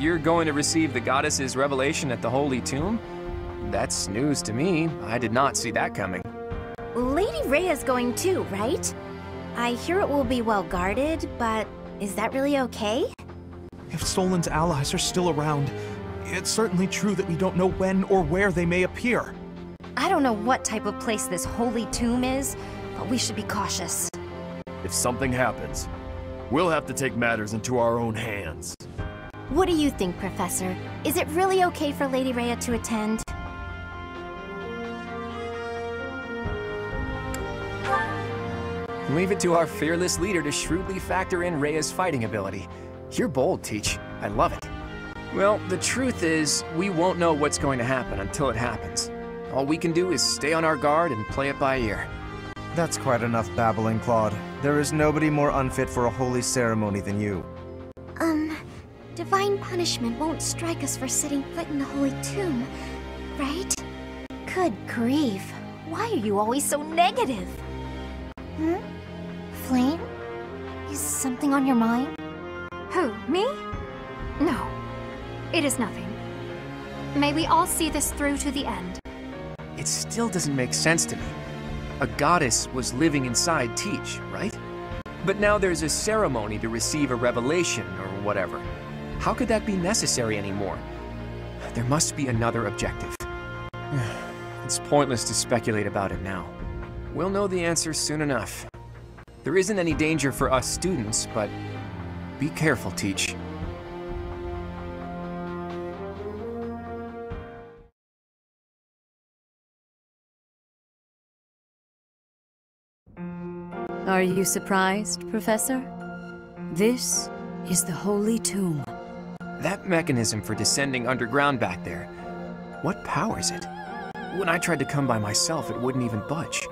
You're going to receive the goddess's revelation at the Holy Tomb? That's news to me. I did not see that coming. Lady Rhea's going too, right? I hear it will be well guarded, but is that really okay? If Solon's allies are still around, it's certainly true that we don't know when or where they may appear. I don't know what type of place this holy tomb is, but we should be cautious. If something happens, we'll have to take matters into our own hands. What do you think, Professor? Is it really okay for Lady Rhea to attend? Leave it to our fearless leader to shrewdly factor in Rhea's fighting ability. You're bold, Teach. I love it. Well, the truth is, we won't know what's going to happen until it happens. All we can do is stay on our guard and play it by ear. That's quite enough babbling, Claude. There is nobody more unfit for a holy ceremony than you. Divine punishment won't strike us for setting foot in the holy tomb, right? Good grief. Why are you always so negative? Hmm? Flayn? Is something on your mind? Who, me? No. It is nothing. May we all see this through to the end. It still doesn't make sense to me. A goddess was living inside Teach, right? But now there's a ceremony to receive a revelation or whatever. How could that be necessary anymore? There must be another objective. it's pointless to speculate about it now. We'll know the answer soon enough. There isn't any danger for us students, but be careful, Teach. Are you surprised, Professor? This is the Holy Tomb. That mechanism for descending underground back there, what powers it? When I tried to come by myself, it wouldn't even budge.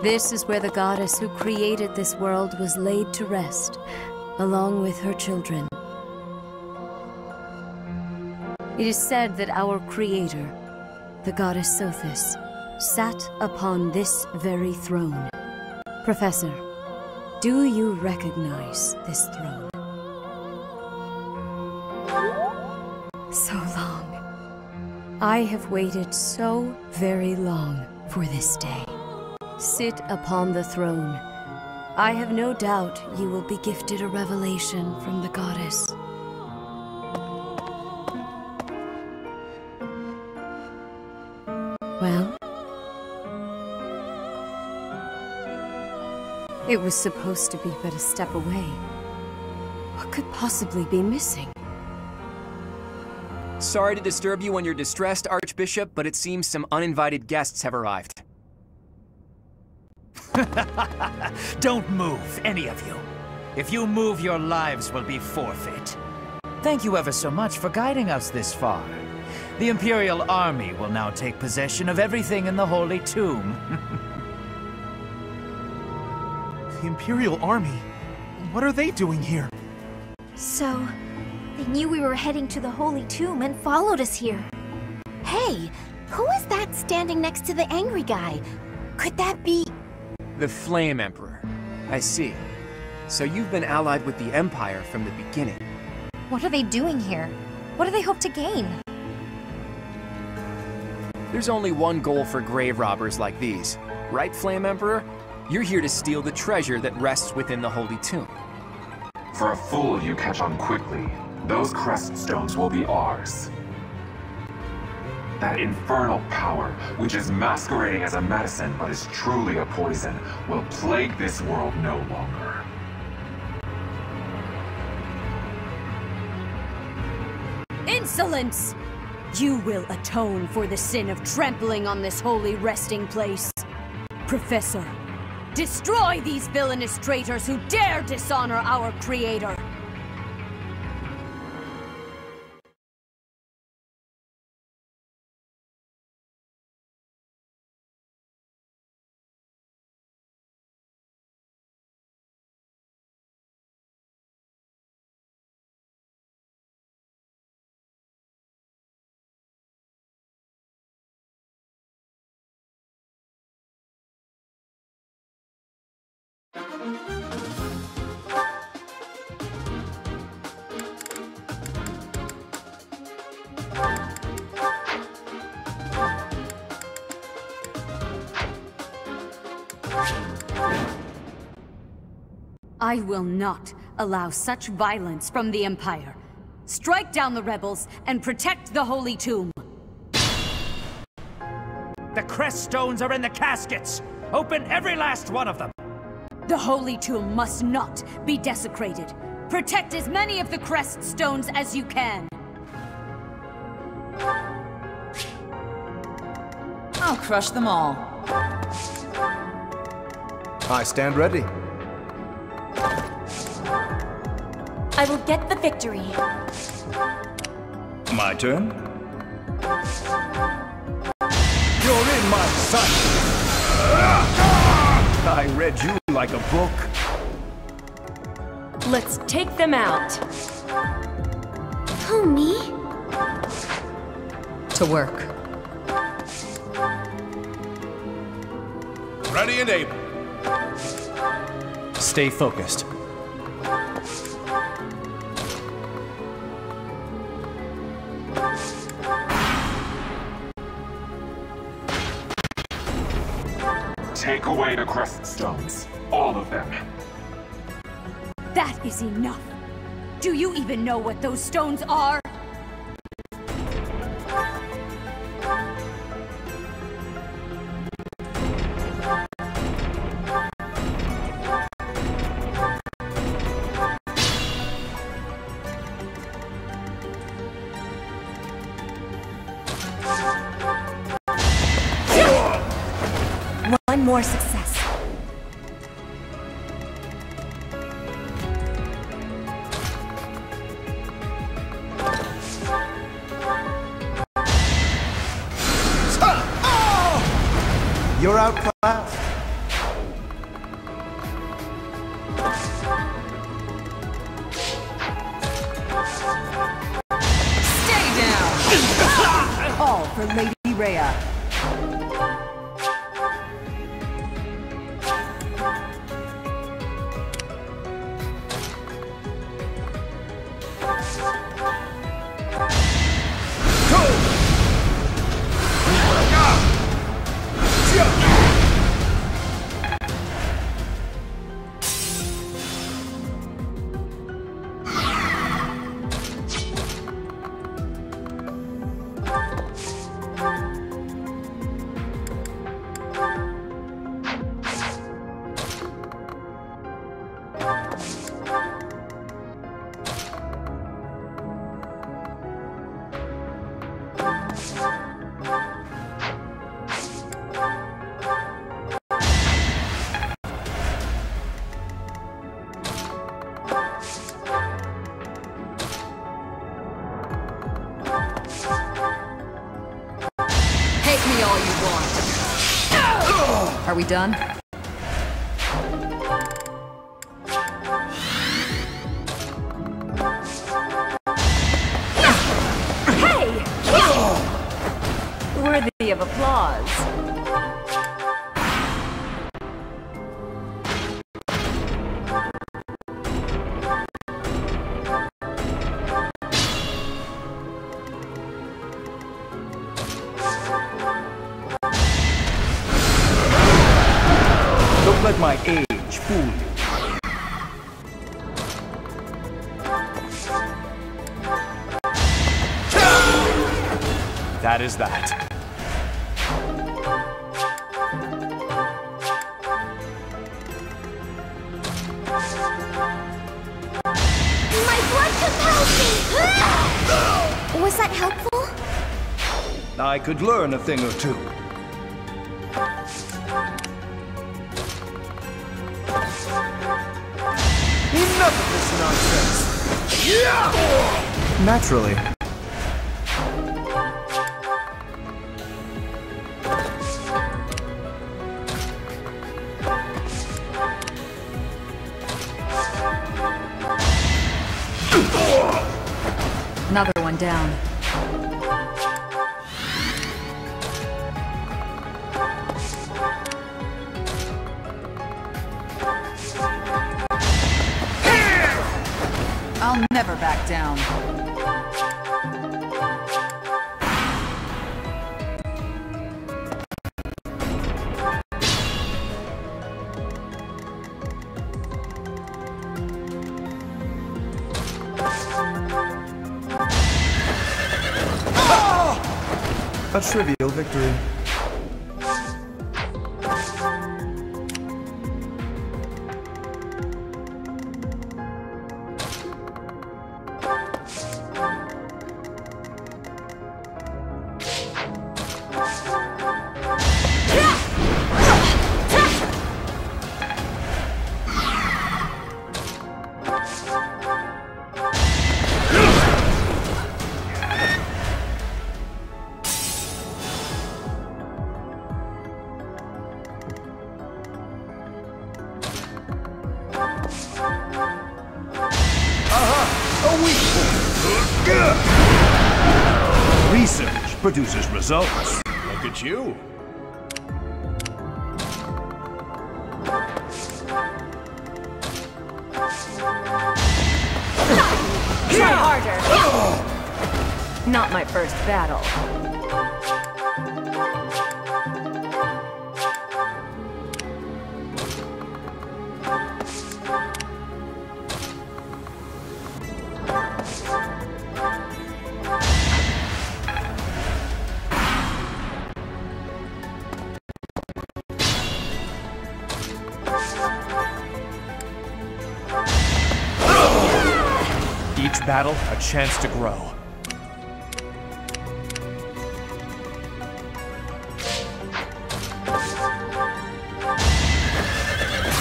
This is where the goddess who created this world was laid to rest, along with her children. It is said that our creator, the goddess Sothis, sat upon this very throne. Professor, do you recognize this throne? I have waited so very long for this day. Sit upon the throne. I have no doubt you will be gifted a revelation from the goddess. Well? It was supposed to be but a step away. What could possibly be missing? Sorry to disturb you when you're distressed, Archbishop, but it seems some uninvited guests have arrived. Don't move, any of you. If you move, your lives will be forfeit. Thank you ever so much for guiding us this far. The Imperial Army will now take possession of everything in the Holy Tomb. the Imperial Army? What are they doing here? So, they knew we were heading to the Holy Tomb and followed us here. Hey, who is that standing next to the angry guy? Could that be... The Flame Emperor. I see. So you've been allied with the Empire from the beginning. What are they doing here? What do they hope to gain? There's only one goal for grave robbers like these. Right, Flame Emperor? You're here to steal the treasure that rests within the Holy Tomb. For a fool you catch on quickly. Those crest stones will be ours. That infernal power, which is masquerading as a medicine but is truly a poison, will plague this world no longer. Insolence! You will atone for the sin of trampling on this holy resting place. Professor, destroy these villainous traitors who dare dishonor our creator! I will not allow such violence from the Empire. Strike down the rebels and protect the Holy Tomb. The crest stones are in the caskets! Open every last one of them! The Holy Tomb must not be desecrated. Protect as many of the crest stones as you can. I'll crush them all. I stand ready. I will get the victory. My turn? You're in my sight! I read you like a book. Let's take them out. Who, me? To work. Ready and able. Stay focused. Take away the crest stones. All of them. That is enough. Do you even know what those stones are? More success. Done? Could learn a thing or two. Enough of this nonsense! Yeah! Naturally. Another one down. Down. Research produces results. Look at you. Try harder. Not my first battle. Chance to grow.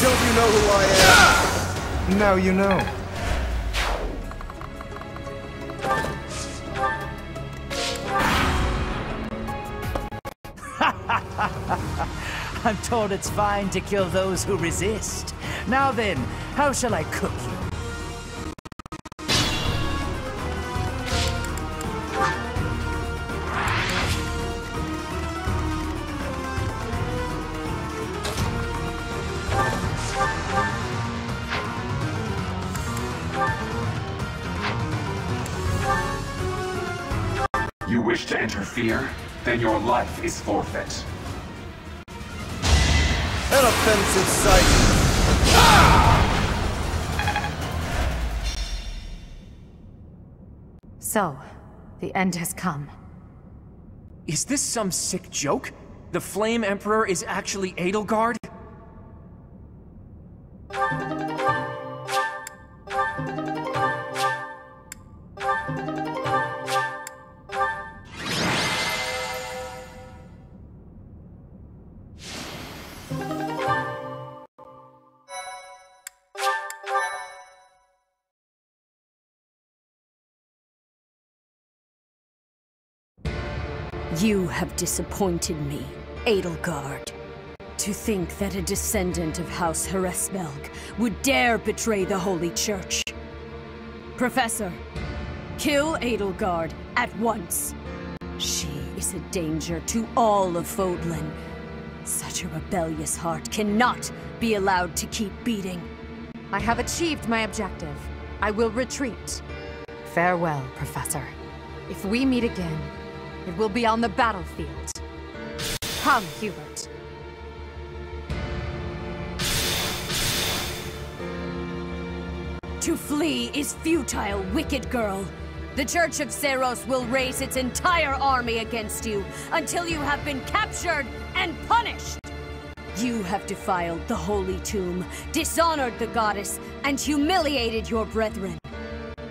Don't you know who I am? Now you know. I'm told it's fine to kill those who resist. Now then, how shall I cook you? To interfere? Then your life is forfeit. An offensive sight. So, the end has come. Is this some sick joke? The Flame Emperor is actually Edelgard? You have disappointed me, Edelgard. To think that a descendant of House Hresvelg would dare betray the Holy Church. Professor, kill Edelgard at once. She is a danger to all of Fodlan. Such a rebellious heart cannot be allowed to keep beating. I have achieved my objective. I will retreat. Farewell, Professor. If we meet again, it will be on the battlefield. Come, Hubert. To flee is futile, wicked girl. The Church of Seiros will raise its entire army against you until you have been captured and punished. You have defiled the Holy Tomb, dishonored the goddess, and humiliated your brethren.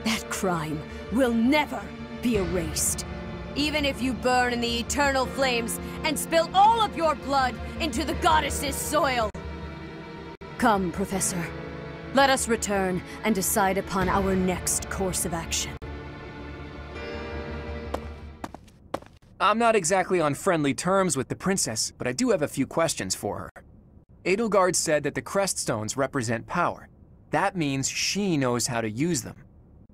That crime will never be erased. Even if you burn in the eternal flames and spill all of your blood into the goddess's soil. Come, Professor. Let us return and decide upon our next course of action. I'm not exactly on friendly terms with the princess, but I do have a few questions for her. Edelgard said that the Creststones represent power. That means she knows how to use them.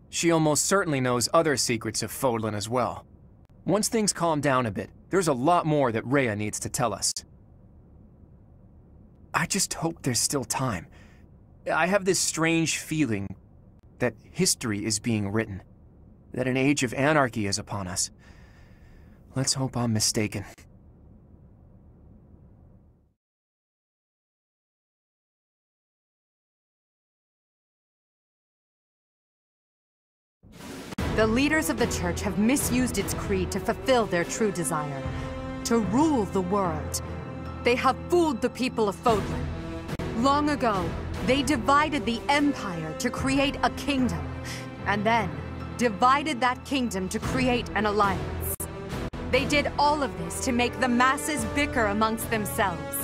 She almost certainly knows other secrets of Fodlan as well. Once things calm down a bit, there's a lot more that Rhea needs to tell us. I just hope there's still time. I have this strange feeling that history is being written, that an age of anarchy is upon us. Let's hope I'm mistaken. The leaders of the Church have misused its creed to fulfill their true desire. To rule the world. They have fooled the people of Fodlan. Long ago, they divided the Empire to create a kingdom. And then, divided that kingdom to create an alliance. They did all of this to make the masses bicker amongst themselves.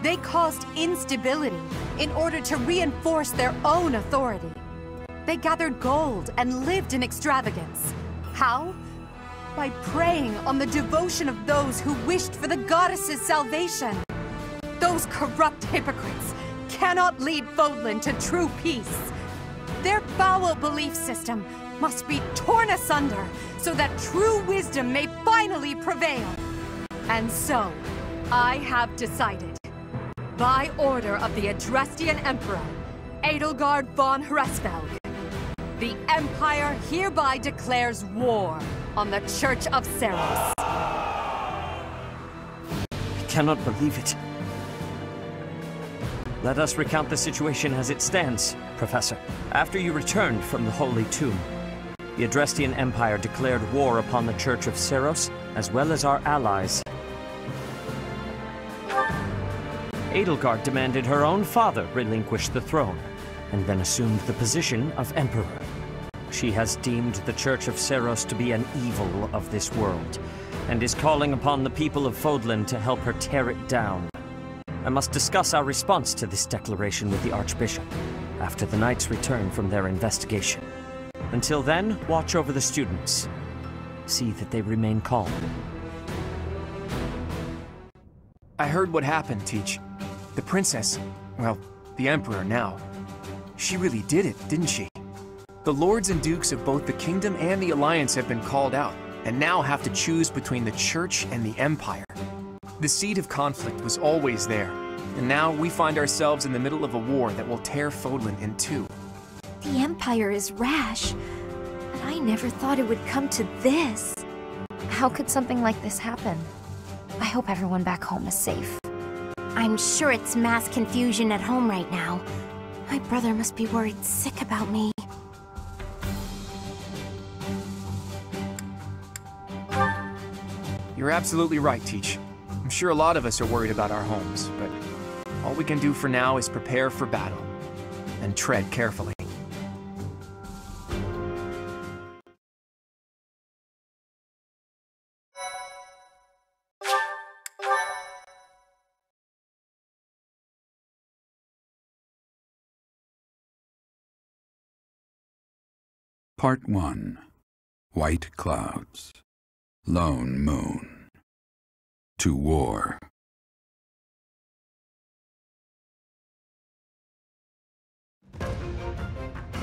They caused instability in order to reinforce their own authority. They gathered gold and lived in extravagance. How? By preying on the devotion of those who wished for the goddess's salvation. Those corrupt hypocrites cannot lead Fodlan to true peace. Their foul belief system must be torn asunder so that true wisdom may finally prevail. And so, I have decided, by order of the Adrestian Emperor, Edelgard von Hresvelg, the Empire hereby declares war on the Church of Seiros. I cannot believe it. Let us recount the situation as it stands, Professor. After you returned from the Holy Tomb, the Adrestian Empire declared war upon the Church of Seiros, as well as our allies. Edelgard demanded her own father relinquish the throne, and then assumed the position of Emperor. She has deemed the Church of Seiros to be an evil of this world, and is calling upon the people of Fodlan to help her tear it down. I must discuss our response to this declaration with the Archbishop after the Knights return from their investigation. Until then, watch over the students. See that they remain calm. I heard what happened, Teach. The princess, well, the Emperor now. She really did it, didn't she? The lords and dukes of both the kingdom and the alliance have been called out, and now have to choose between the church and the empire. The seed of conflict was always there, and now we find ourselves in the middle of a war that will tear Fodlan in two. The Empire is rash, but I never thought it would come to this. How could something like this happen? I hope everyone back home is safe. I'm sure it's mass confusion at home right now. My brother must be worried sick about me. You're absolutely right, Teach. I'm sure a lot of us are worried about our homes, but all we can do for now is prepare for battle and tread carefully. Part 1 White Clouds Lone Moon To War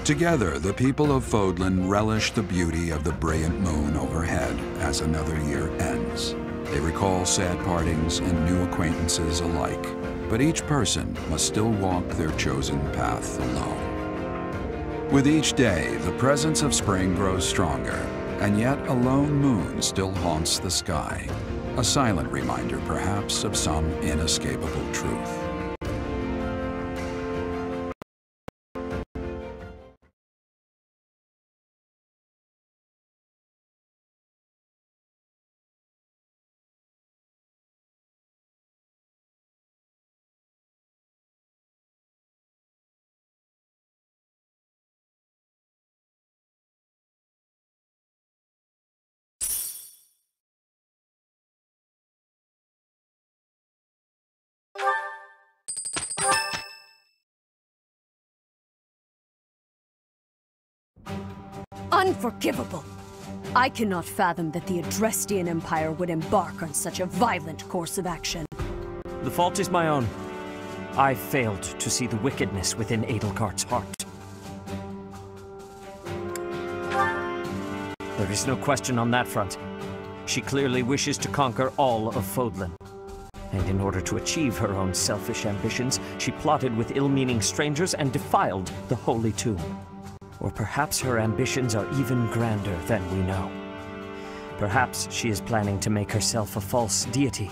Together, the people of Fodlan relish the beauty of the brilliant moon overhead as another year ends. They recall sad partings and new acquaintances alike, but each person must still walk their chosen path alone. With each day, the presence of spring grows stronger, and yet a lone moon still haunts the sky, a silent reminder perhaps of some inescapable truth. Unforgivable! I cannot fathom that the Adrestian Empire would embark on such a violent course of action. The fault is my own. I failed to see the wickedness within Edelgard's heart. There is no question on that front. She clearly wishes to conquer all of Fodlan. And in order to achieve her own selfish ambitions, she plotted with ill-meaning strangers and defiled the Holy Tomb. Or perhaps her ambitions are even grander than we know. Perhaps she is planning to make herself a false deity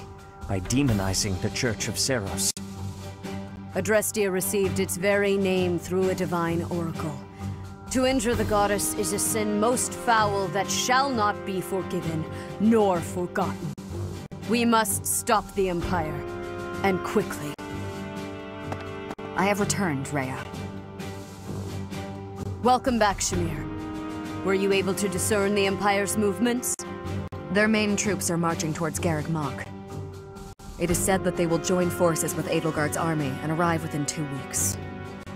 by demonizing the Church of Seiros. Adrestia received its very name through a divine oracle. To injure the goddess is a sin most foul that shall not be forgiven nor forgotten. We must stop the Empire, and quickly. I have returned, Rhea. Welcome back, Shamir. Were you able to discern the Empire's movements? Their main troops are marching towards Garreg Mach. It is said that they will join forces with Edelgard's army and arrive within two weeks.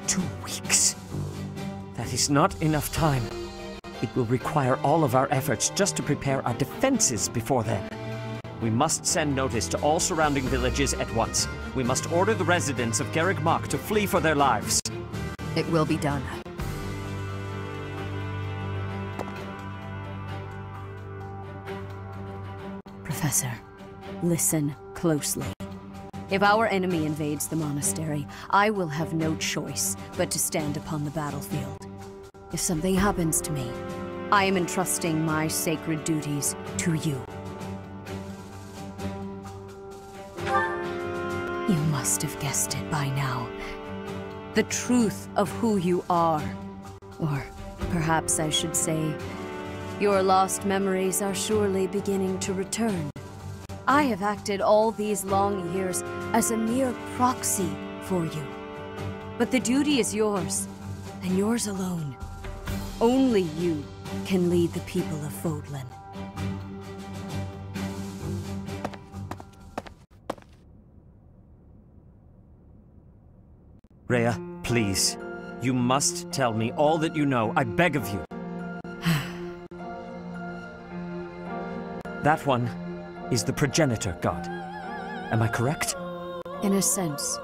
Two weeks? That is not enough time. It will require all of our efforts just to prepare our defenses before then. We must send notice to all surrounding villages at once. We must order the residents of Garreg Mach to flee for their lives. It will be done. Professor, listen closely. If our enemy invades the monastery, I will have no choice but to stand upon the battlefield. If something happens to me, I am entrusting my sacred duties to you. You must have guessed it by now. The truth of who you are. Or perhaps I should say, your lost memories are surely beginning to return. I have acted all these long years as a mere proxy for you. But the duty is yours, and yours alone. Only you can lead the people of Fodlan. Rhea, please. You must tell me all that you know. I beg of you. that one is the progenitor god. Am I correct? In a sense.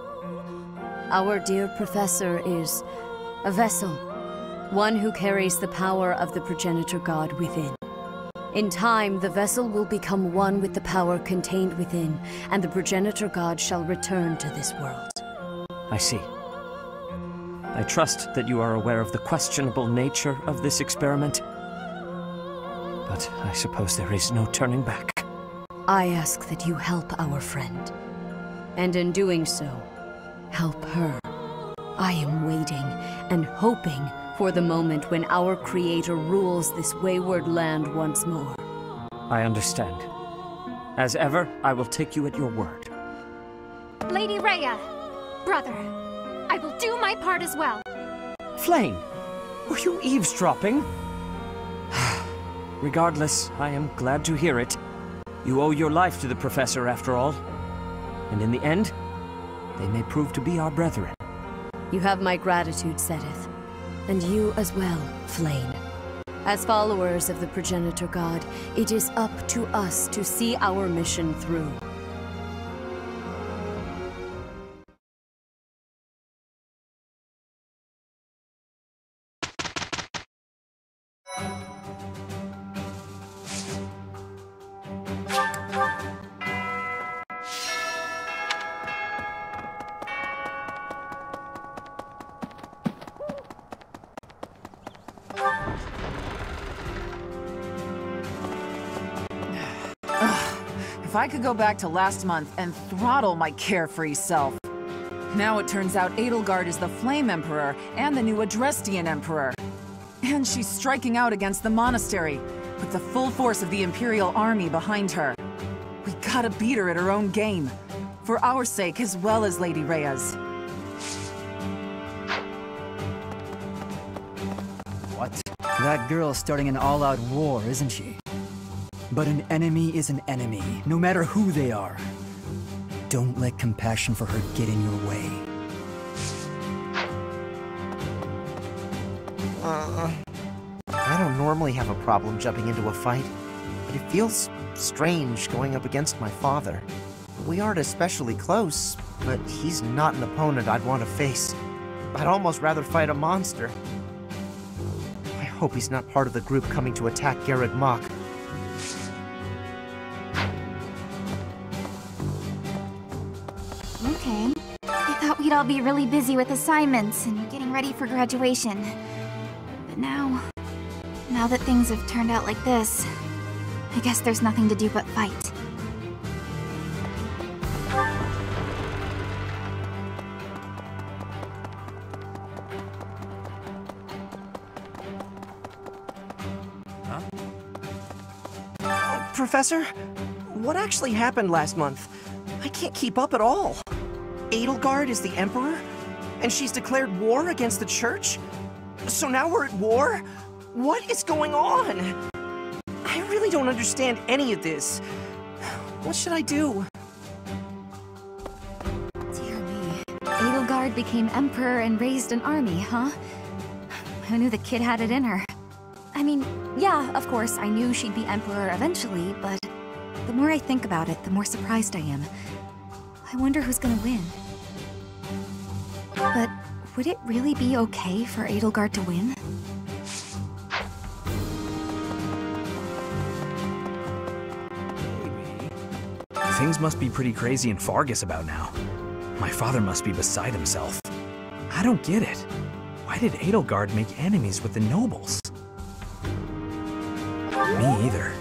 Our dear professor is a vessel, one who carries the power of the progenitor god within. In time, the vessel will become one with the power contained within, and the progenitor god shall return to this world. I see. I trust that you are aware of the questionable nature of this experiment. But I suppose there is no turning back. I ask that you help our friend. And in doing so, help her. I am waiting and hoping for the moment when our Creator rules this wayward land once more. I understand. As ever, I will take you at your word. Lady Rhea! Brother, I will do my part as well. Flayn, were you eavesdropping? Regardless, I am glad to hear it. You owe your life to the Professor, after all. And in the end, they may prove to be our brethren. You have my gratitude, Seteth. And you as well, Flayn. As followers of the Progenitor God, it is up to us to see our mission through. If I could go back to last month and throttle my carefree self. Now it turns out Edelgard is the Flame Emperor and the new Adrestian Emperor. And she's striking out against the monastery, with the full force of the Imperial Army behind her. We gotta beat her at her own game, for our sake as well as Lady Rhea's. What? That girl's starting an all-out war, isn't she? But an enemy is an enemy, no matter who they are. Don't let compassion for her get in your way. Uh, I don't normally have a problem jumping into a fight, but it feels strange going up against my father. We aren't especially close, but he's not an opponent I'd want to face. I'd almost rather fight a monster. I hope he's not part of the group coming to attack Garreg Mach. came. I thought we'd all be really busy with assignments and getting ready for graduation. But now... Now that things have turned out like this, I guess there's nothing to do but fight. Professor, what actually happened last month? I can't keep up at all. Edelgard is the Emperor? And she's declared war against the Church? So now we're at war? What is going on? I really don't understand any of this. What should I do? Dear me. Edelgard became emperor and raised an army, huh? Who knew the kid had it in her? I mean, yeah, of course, I knew she'd be emperor eventually, but the more I think about it, the more surprised I am. I wonder who's gonna win. But would it really be okay for Edelgard to win? Things must be pretty crazy in Faerghus about now. My father must be beside himself. I don't get it. Why did Edelgard make enemies with the nobles? Me either.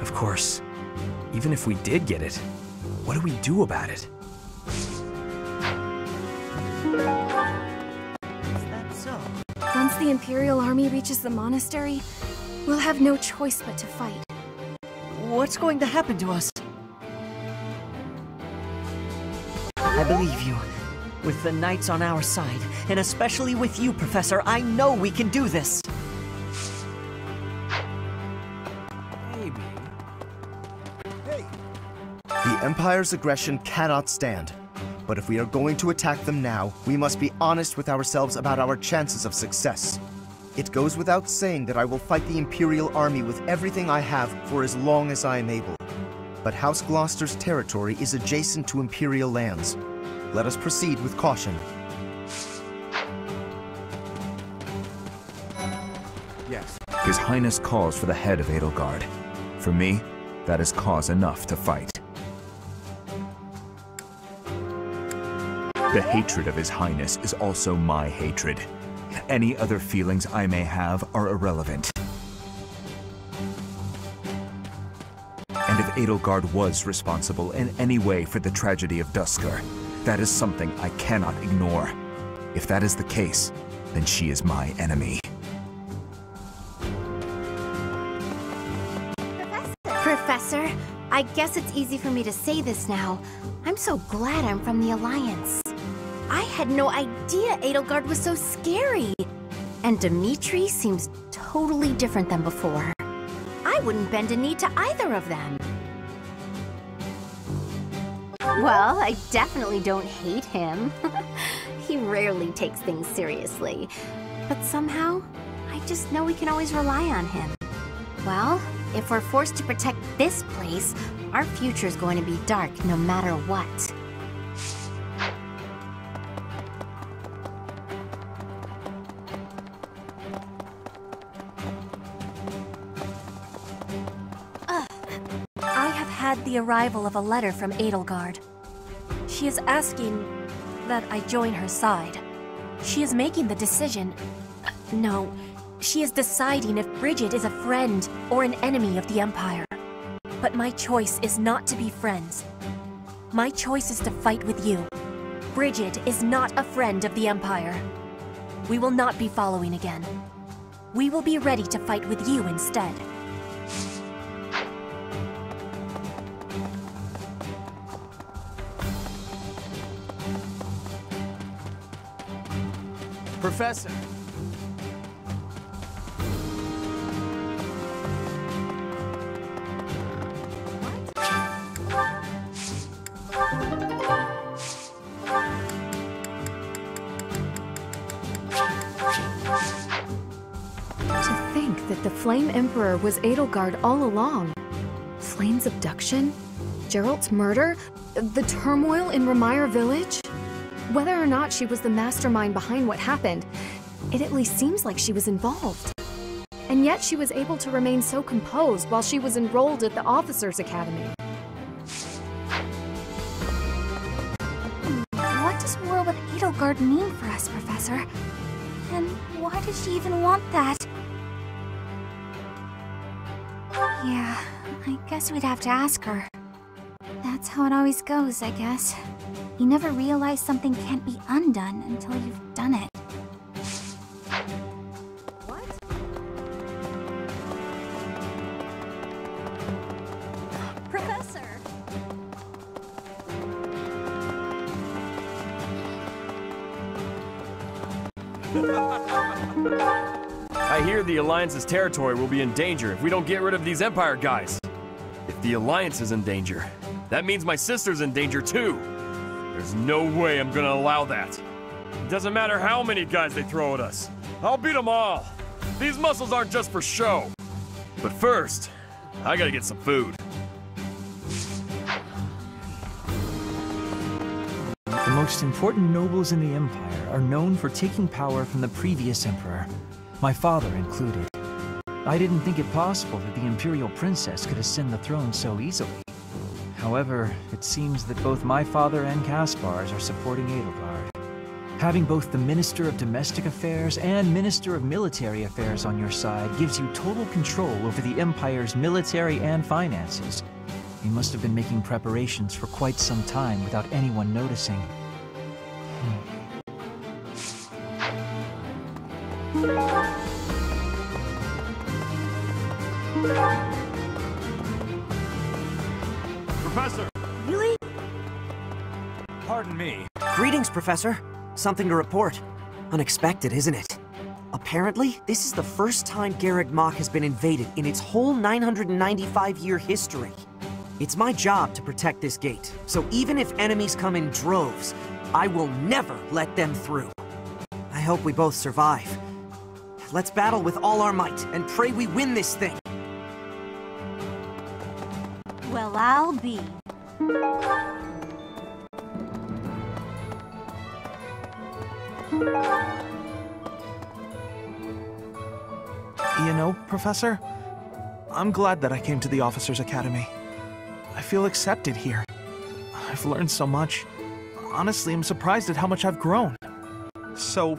Of course, even if we did get it, what do we do about it? Once the Imperial Army reaches the monastery, we'll have no choice but to fight. What's going to happen to us? I believe you. With the Knights on our side, and especially with you, Professor, I know we can do this! The Empire's aggression cannot stand. But if we are going to attack them now, we must be honest with ourselves about our chances of success. It goes without saying that I will fight the Imperial Army with everything I have for as long as I am able. But House Gloucester's territory is adjacent to Imperial lands. Let us proceed with caution. Yes. His Highness calls for the head of Edelgard. For me, that is cause enough to fight. The hatred of His Highness is also my hatred. Any other feelings I may have are irrelevant. And if Edelgard was responsible in any way for the tragedy of Duscur, that is something I cannot ignore. If that is the case, then she is my enemy. Professor, I guess it's easy for me to say this now. I'm so glad I'm from the Alliance. I had no idea Edelgard was so scary. And Dimitri seems totally different than before. I wouldn't bend a knee to either of them. Well, I definitely don't hate him. he rarely takes things seriously. But somehow, I just know we can always rely on him. Well, if we're forced to protect this place, our future's going to be dark no matter what. The arrival of a letter from Edelgard. She is asking that I join her side. She is making the decision. No, she is deciding if Brigid is a friend or an enemy of the Empire. But my choice is not to be friends. My choice is to fight with you. Brigid is not a friend of the Empire. We will not be following again. We will be ready to fight with you instead. Professor! To think that the Flame Emperor was Edelgard all along. Flayn's abduction? Jeralt's murder? The turmoil in Remire Village? Whether or not she was the mastermind behind what happened, it at least seems like she was involved. And yet she was able to remain so composed while she was enrolled at the Officers' Academy. What does war with Edelgard mean for us, Professor? And why does she even want that? Yeah, I guess we'd have to ask her. That's how it always goes, I guess. You never realize something can't be undone until you've done it. What? Professor! I hear the Alliance's territory will be in danger if we don't get rid of these Empire guys. If the Alliance is in danger, that means my sister's in danger too. There's no way I'm gonna allow that. It doesn't matter how many guys they throw at us. I'll beat them all. These muscles aren't just for show. But first, I gotta get some food. The most important nobles in the Empire are known for taking power from the previous Emperor, my father included. I didn't think it possible that the Imperial Princess could ascend the throne so easily. However, it seems that both my father and Caspar's are supporting Edelgard. Having both the Minister of Domestic Affairs and Minister of Military Affairs on your side gives you total control over the Empire's military and finances. You must have been making preparations for quite some time without anyone noticing. Hmm. Professor! Really? Pardon me. Greetings, Professor. Something to report. Unexpected, isn't it? Apparently, this is the first time Garreg Mach has been invaded in its whole 995-year history. It's my job to protect this gate, so even if enemies come in droves, I will never let them through. I hope we both survive. Let's battle with all our might and pray we win this thing. I'll be. You know, Professor, I'm glad that I came to the Officers Academy. I feel accepted here. I've learned so much. Honestly, I'm surprised at how much I've grown. So,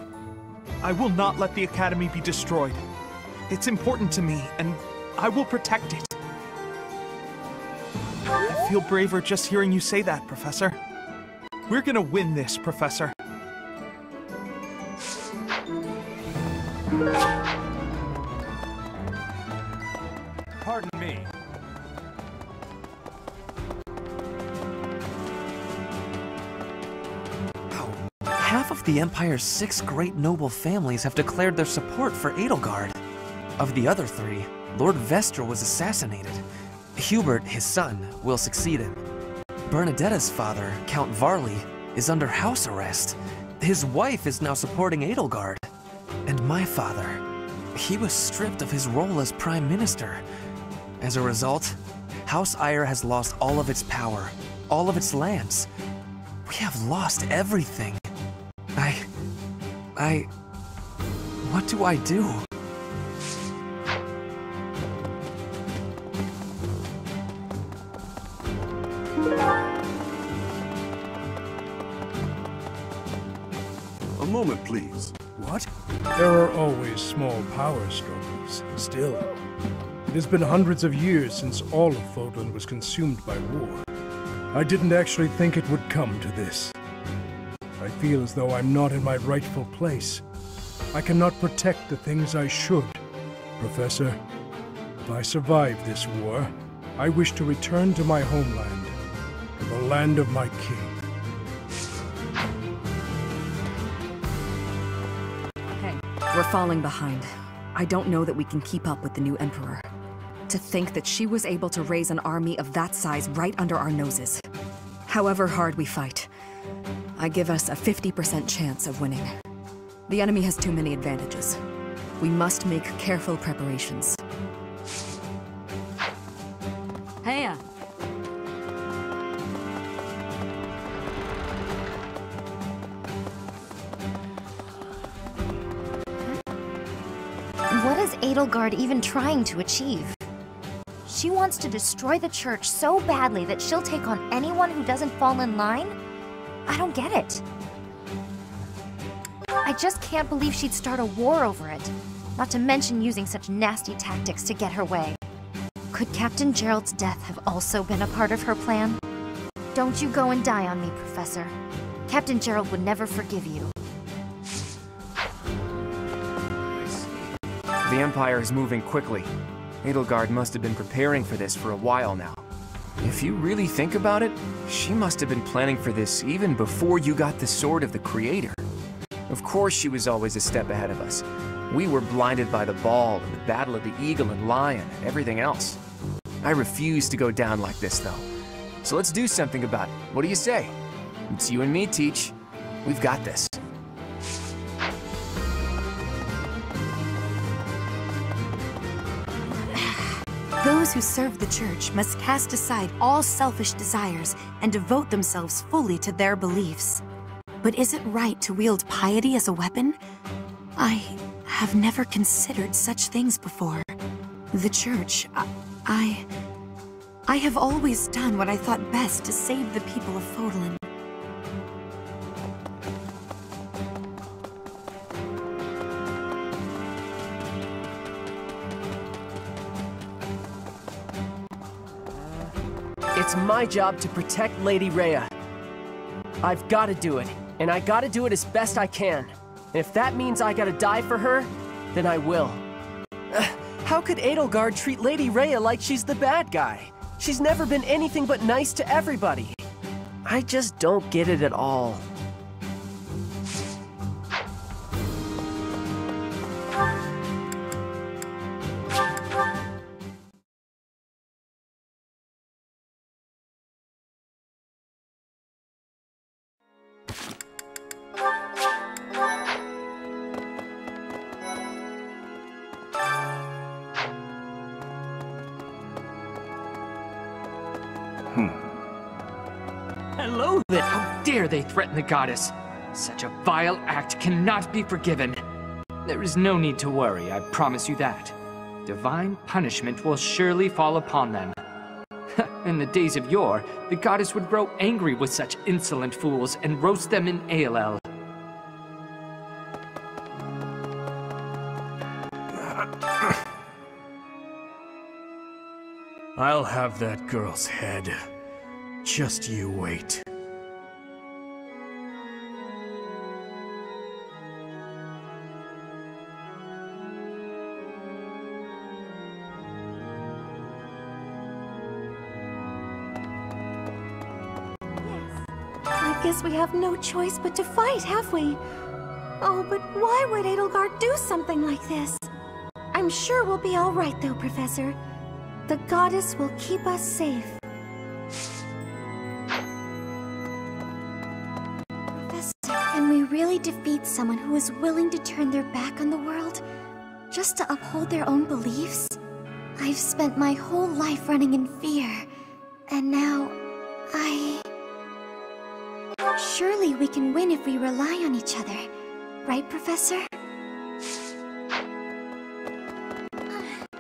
I will not let the Academy be destroyed. It's important to me, and I will protect it. I feel braver just hearing you say that, Professor. We're gonna win this, Professor. Pardon me. Half of the Empire's six great noble families have declared their support for Edelgard. Of the other three, Lord Vestra was assassinated. Hubert, his son, will succeed him. Bernadetta's father, Count Varley, is under house arrest. His wife is now supporting Edelgard. And my father, he was stripped of his role as Prime Minister. As a result, House Aegir has lost all of its power, all of its lands. We have lost everything. I... I... What do I do? Please. What? There are always small power struggles, still. It has been hundreds of years since all of Fodlan was consumed by war. I didn't actually think it would come to this. I feel as though I'm not in my rightful place. I cannot protect the things I should. Professor, if I survive this war, I wish to return to my homeland, to the land of my king. We're falling behind. I don't know that we can keep up with the new Emperor. To think that she was able to raise an army of that size right under our noses. However hard we fight, I give us a 50% chance of winning. The enemy has too many advantages. We must make careful preparations. Heya! What is Edelgard even trying to achieve? She wants to destroy the church so badly that she'll take on anyone who doesn't fall in line? I don't get it. I just can't believe she'd start a war over it. Not to mention using such nasty tactics to get her way. Could Captain Jeralt's death have also been a part of her plan? Don't you go and die on me, Professor. Captain Gerald would never forgive you. The Empire is moving quickly. Edelgard must have been preparing for this for a while now. If you really think about it, she must have been planning for this even before you got the Sword of the Creator. Of course she was always a step ahead of us. We were blinded by the ball and the battle of the eagle and lion and everything else. I refuse to go down like this, though. So let's do something about it. What do you say? It's you and me, Teach. We've got this. Those who serve the Church must cast aside all selfish desires and devote themselves fully to their beliefs. But is it right to wield piety as a weapon? I have never considered such things before. The Church, I... I, have always done what I thought best to save the people of Fodlan. It's my job to protect Lady Rhea. I've gotta do it, and I gotta do it as best I can. And if that means I gotta die for her, then I will. Uh, how could Edelgard treat Lady Rhea like she's the bad guy? She's never been anything but nice to everybody. I just don't get it at all. The goddess? Such a vile act cannot be forgiven. There is no need to worry, I promise you that. Divine punishment will surely fall upon them. in the days of yore, the goddess would grow angry with such insolent fools and roast them in ALL. I'll have that girl's head. Just you wait. We have no choice but to fight, have we? Oh, but why would Edelgard do something like this? I'm sure we'll be all right, though, Professor. The goddess will keep us safe. Professor, can we really defeat someone who is willing to turn their back on the world just to uphold their own beliefs? I've spent my whole life running in fear, and now I... Surely we can win if we rely on each other. Right, Professor?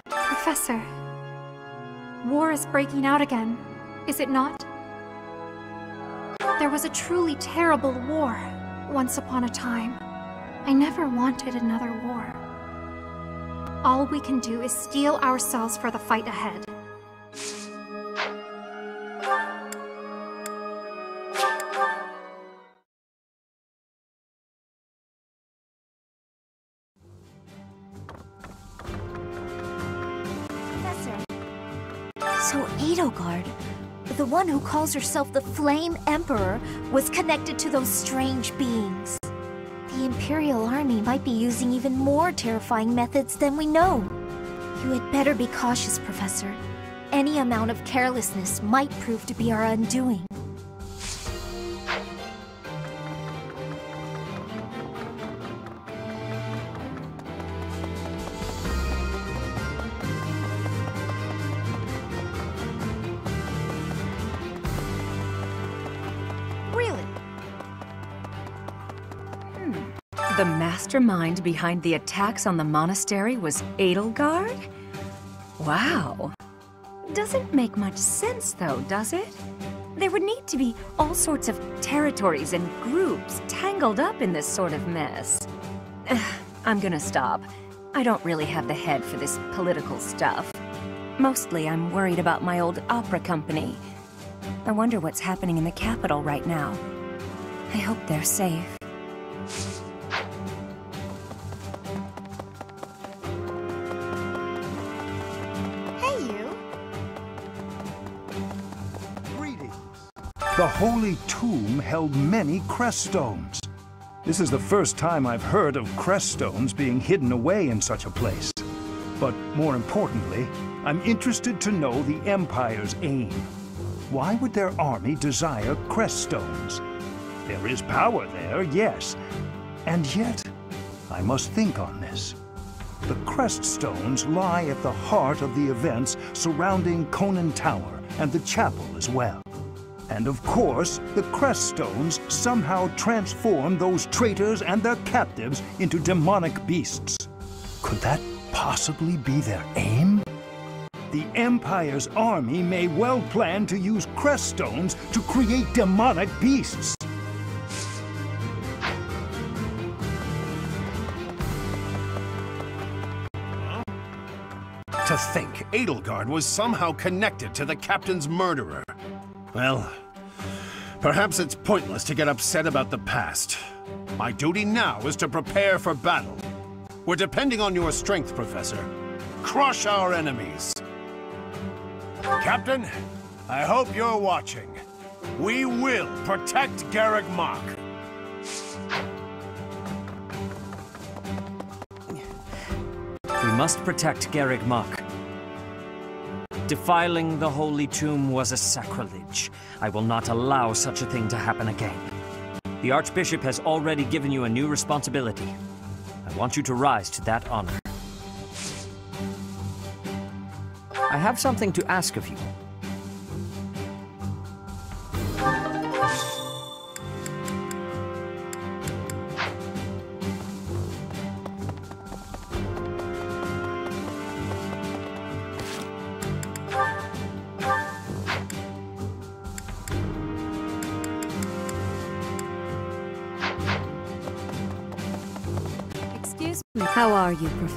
Professor, war is breaking out again, is it not? There was a truly terrible war once upon a time. I never wanted another war. All we can do is steel ourselves for the fight ahead. So Edelgard, the one who calls herself the Flame Emperor, was connected to those strange beings. The Imperial Army might be using even more terrifying methods than we know. You had better be cautious, Professor. Any amount of carelessness might prove to be our undoing. Mastermind behind the attacks on the monastery was Edelgard? Wow. Doesn't make much sense, though, does it? There would need to be all sorts of territories and groups tangled up in this sort of mess. I'm gonna stop. I don't really have the head for this political stuff. Mostly, I'm worried about my old opera company. I wonder what's happening in the capital right now. I hope they're safe. The Holy Tomb held many crest stones. This is the first time I've heard of crest stones being hidden away in such a place. But more importantly, I'm interested to know the Empire's aim. Why would their army desire crest stones? There is power there, yes. And yet, I must think on this. The crest stones lie at the heart of the events surrounding Conand Tower and the chapel as well. And of course, the crest stones somehow transform those traitors and their captives into demonic beasts. Could that possibly be their aim? The Empire's army may well plan to use crest stones to create demonic beasts. To think Edelgard was somehow connected to the captain's murderer. Well, perhaps it's pointless to get upset about the past. My duty now is to prepare for battle. We're depending on your strength, Professor. Crush our enemies. Captain, I hope you're watching. We will protect Garreg Mach. We must protect Garreg Mach. Defiling the Holy Tomb was a sacrilege. I will not allow such a thing to happen again. The Archbishop has already given you a new responsibility. I want you to rise to that honor. I have something to ask of you.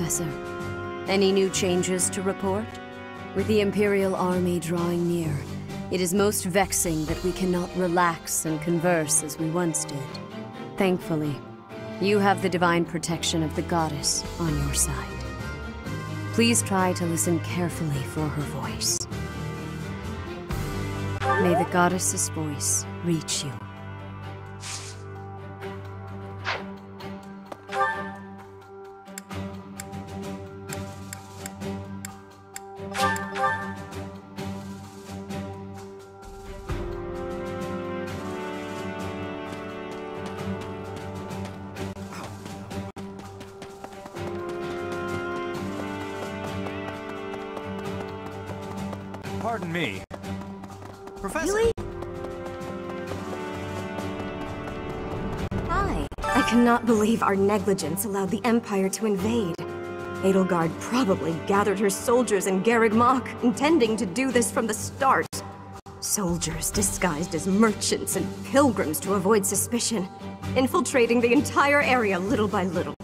Professor? Any new changes to report? With the Imperial Army drawing near, it is most vexing that we cannot relax and converse as we once did. Thankfully, you have the divine protection of the Goddess on your side. Please try to listen carefully for her voice. May the Goddess's voice reach you. Pardon me. Professor. Really? Hi. I cannot believe our negligence allowed the Empire to invade. Edelgard probably gathered her soldiers in Garreg Mach, intending to do this from the start. Soldiers disguised as merchants and pilgrims to avoid suspicion, infiltrating the entire area little by little.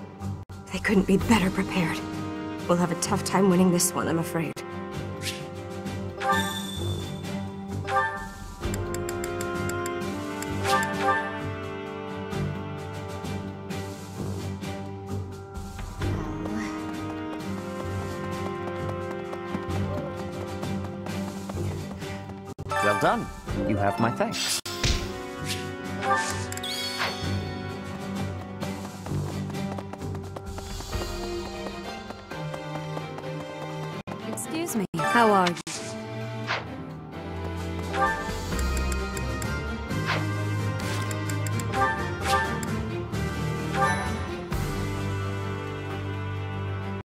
They couldn't be better prepared. We'll have a tough time winning this one, I'm afraid. My thanks.